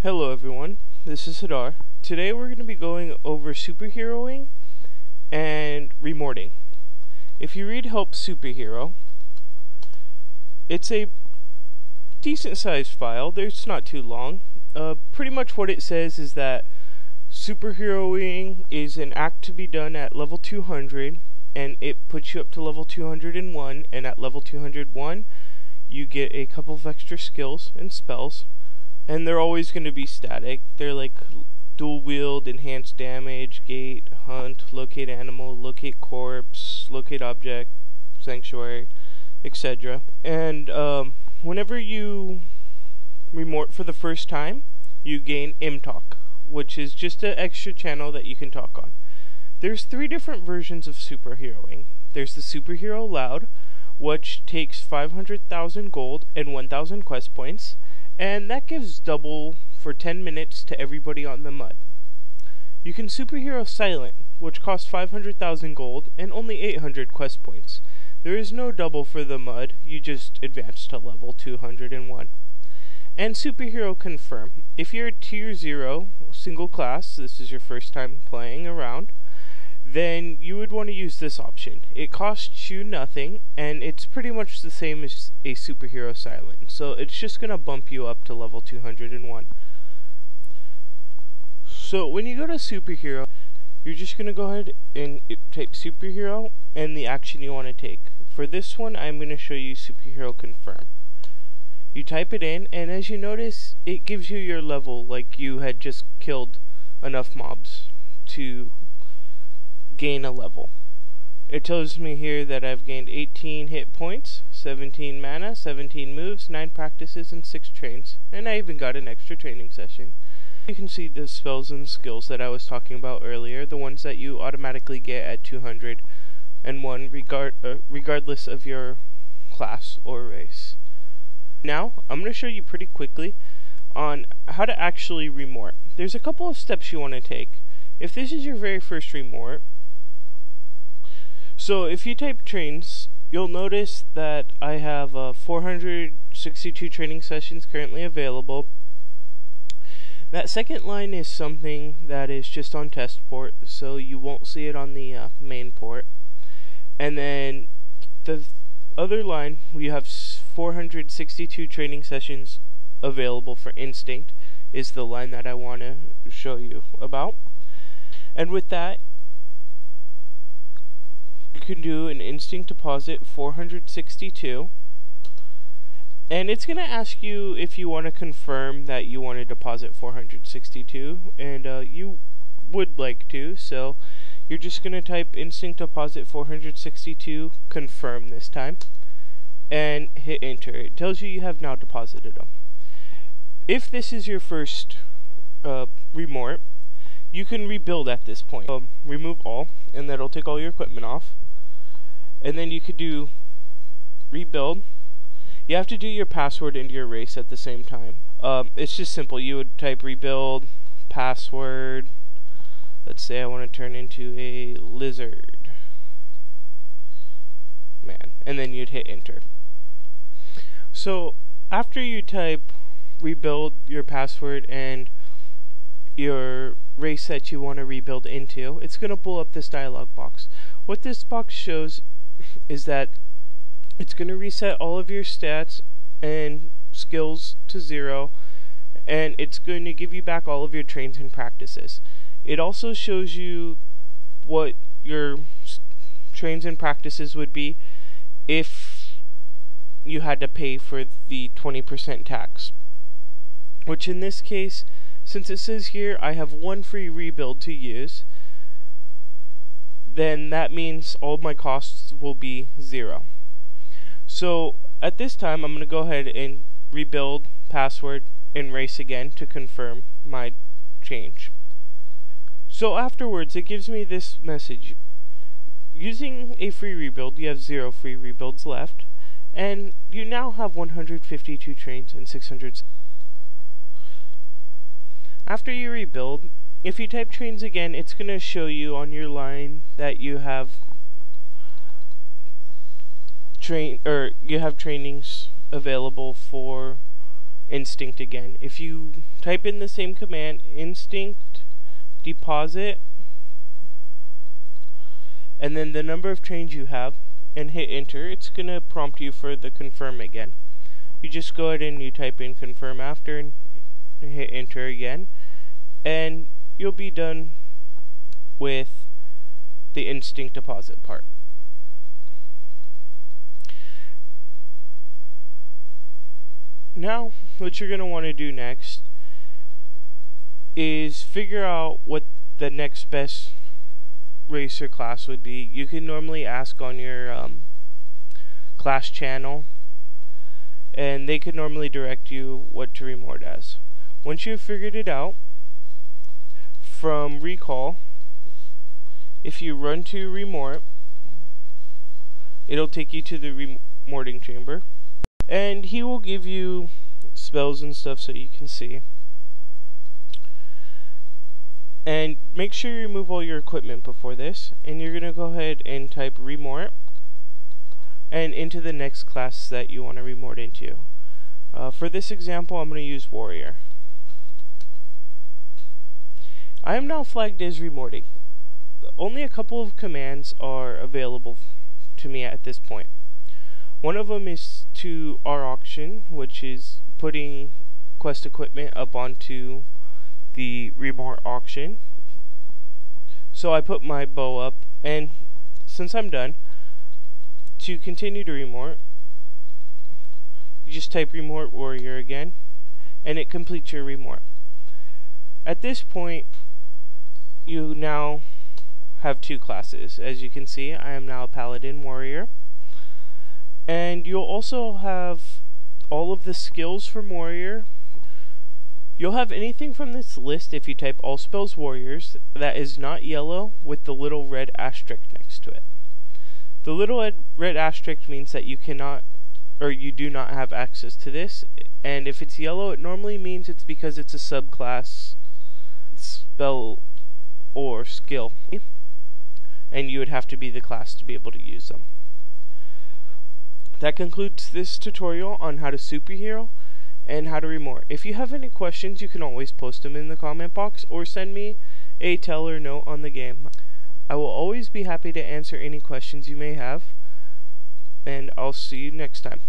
Hello everyone, this is Hadar. Today we're going to be going over superheroing and remorting. If you read Help Superhero, it's a decent sized file. It's not too long. Uh, pretty much what it says is that superheroing is an act to be done at level 200 and it puts you up to level 201 and at level 201 you get a couple of extra skills and spells and they're always going to be static. They're like dual wield, enhanced damage, gate, hunt, locate animal, locate corpse, locate object, sanctuary, etc. And um, whenever you remort for the first time, you gain MTalk, which is just an extra channel that you can talk on. There's three different versions of superheroing. There's the superhero loud, which takes 500,000 gold and 1,000 quest points and that gives double for 10 minutes to everybody on the mud. You can superhero silent, which costs 500,000 gold and only 800 quest points. There is no double for the mud, you just advance to level 201. And superhero confirm. If you're tier 0 single class, this is your first time playing around, then you would want to use this option. It costs you nothing, and it's pretty much the same as a superhero silent. So it's just going to bump you up to level 201. So when you go to superhero, you're just going to go ahead and type superhero and the action you want to take. For this one, I'm going to show you superhero confirm. You type it in, and as you notice, it gives you your level, like you had just killed enough mobs to gain a level. It tells me here that I've gained 18 hit points, 17 mana, 17 moves, 9 practices, and 6 trains, and I even got an extra training session. You can see the spells and skills that I was talking about earlier, the ones that you automatically get at 200 and 1 regard, uh, regardless of your class or race. Now, I'm going to show you pretty quickly on how to actually remort. There's a couple of steps you want to take. If this is your very first remort, so if you type trains, you'll notice that I have uh, 462 training sessions currently available. That second line is something that is just on test port, so you won't see it on the uh, main port. And then the other line, we have 462 training sessions available for Instinct, is the line that I want to show you about. And with that, can do an instinct deposit 462 and it's going to ask you if you want to confirm that you want to deposit 462 and uh, you would like to so you're just going to type instinct deposit 462 confirm this time and hit enter. It tells you you have now deposited them if this is your first uh, remort you can rebuild at this point um, remove all and that'll take all your equipment off and then you could do rebuild. You have to do your password into your race at the same time. Um, it's just simple. You would type rebuild password. Let's say I want to turn into a lizard man, and then you'd hit enter. So after you type rebuild your password and your race that you want to rebuild into, it's going to pull up this dialog box. What this box shows is that it's going to reset all of your stats and skills to zero and it's going to give you back all of your trains and practices. It also shows you what your trains and practices would be if you had to pay for the 20% tax. Which in this case, since it says here I have one free rebuild to use, then that means all my costs will be zero. So at this time, I'm going to go ahead and rebuild password and race again to confirm my change. So afterwards, it gives me this message. Using a free rebuild, you have zero free rebuilds left, and you now have 152 trains and 600. After you rebuild, if you type trains again, it's going to show you on your line that you have train or you have trainings available for instinct again. If you type in the same command, instinct deposit, and then the number of trains you have, and hit enter, it's going to prompt you for the confirm again. You just go ahead and you type in confirm after and hit enter again, and you'll be done with the instinct deposit part. Now, what you're going to want to do next is figure out what the next best racer class would be. You can normally ask on your um, class channel, and they could normally direct you what to remort as. Once you've figured it out, from recall, if you run to remort, it'll take you to the remorting chamber. And he will give you spells and stuff so you can see. And make sure you remove all your equipment before this. And you're gonna go ahead and type remort. And into the next class that you want to remort into. Uh, for this example I'm going to use warrior I am now flagged as remorting only a couple of commands are available to me at this point. one of them is to rauction, which is putting quest equipment up onto the remort auction. So I put my bow up, and since I'm done, to continue to remort, you just type remort warrior again, and it completes your remort. At this point, you now have two classes. As you can see, I am now a paladin warrior. And you'll also have all of the skills from Warrior. You'll have anything from this list if you type all spells warriors that is not yellow with the little red asterisk next to it. The little red asterisk means that you cannot or you do not have access to this and if it's yellow it normally means it's because it's a subclass spell or skill and you would have to be the class to be able to use them. That concludes this tutorial on how to superhero and how to remort. If you have any questions, you can always post them in the comment box or send me a tell or note on the game. I will always be happy to answer any questions you may have, and I'll see you next time.